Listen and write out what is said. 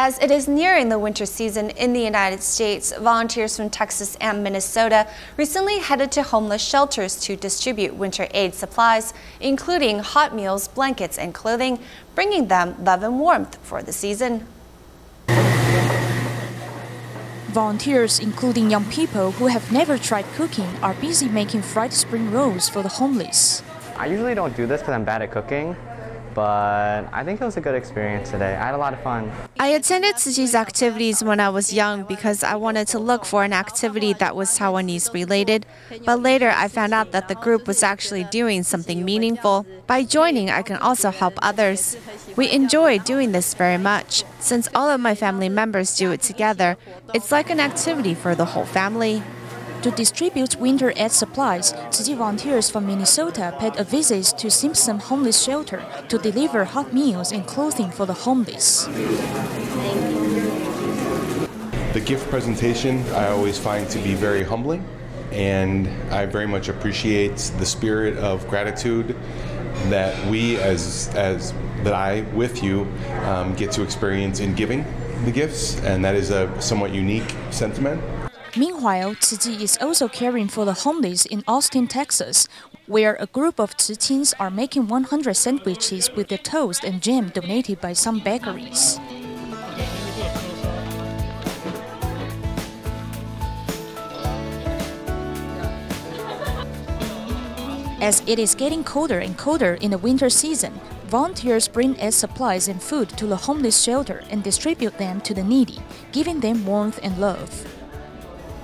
As it is nearing the winter season in the United States, volunteers from Texas and Minnesota recently headed to homeless shelters to distribute winter aid supplies, including hot meals, blankets, and clothing, bringing them love and warmth for the season. Volunteers, including young people who have never tried cooking, are busy making fried spring rolls for the homeless. I usually don't do this because I'm bad at cooking, but I think it was a good experience today. I had a lot of fun. I attended Chi's activities when I was young because I wanted to look for an activity that was Taiwanese related, but later I found out that the group was actually doing something meaningful. By joining, I can also help others. We enjoy doing this very much. Since all of my family members do it together, it's like an activity for the whole family. To distribute winter aid supplies, Chi volunteers from Minnesota paid a visit to Simpson Homeless Shelter to deliver hot meals and clothing for the homeless. The gift presentation I always find to be very humbling, and I very much appreciate the spirit of gratitude that we, as as that I with you, um, get to experience in giving the gifts, and that is a somewhat unique sentiment. Meanwhile, Chi is also caring for the homeless in Austin, Texas, where a group of Tzu are making 100 sandwiches with the toast and jam donated by some bakeries. As it is getting colder and colder in the winter season, volunteers bring aid supplies and food to the homeless shelter and distribute them to the needy, giving them warmth and love.